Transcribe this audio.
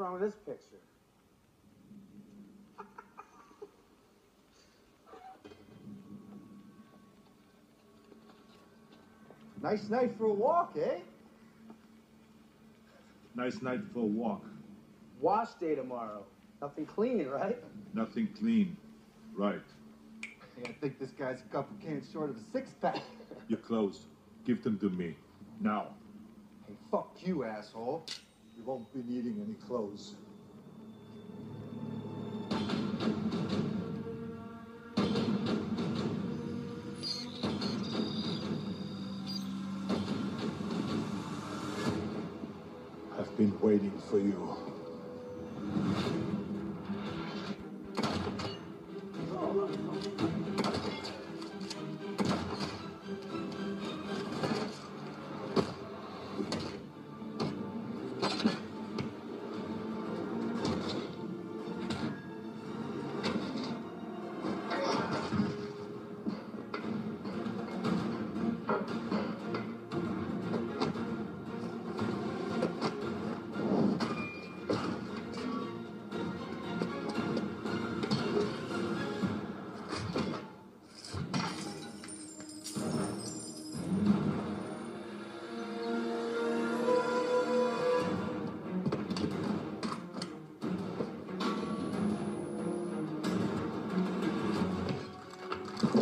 wrong with this picture? Nice night for a walk, eh? Nice night for a walk. Wash day tomorrow. Nothing clean, right? Nothing clean. Right. Hey, I think this guy's a couple cans short of a six pack. Your clothes. Give them to me. Now. Hey, fuck you, asshole. You won't be needing any clothes. I've been waiting for you.